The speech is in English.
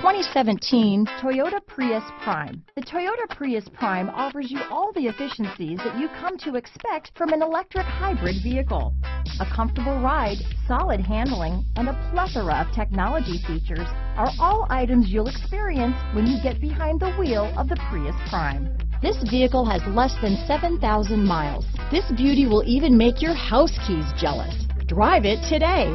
2017 Toyota Prius Prime. The Toyota Prius Prime offers you all the efficiencies that you come to expect from an electric hybrid vehicle. A comfortable ride, solid handling, and a plethora of technology features are all items you'll experience when you get behind the wheel of the Prius Prime. This vehicle has less than 7,000 miles. This beauty will even make your house keys jealous. Drive it today.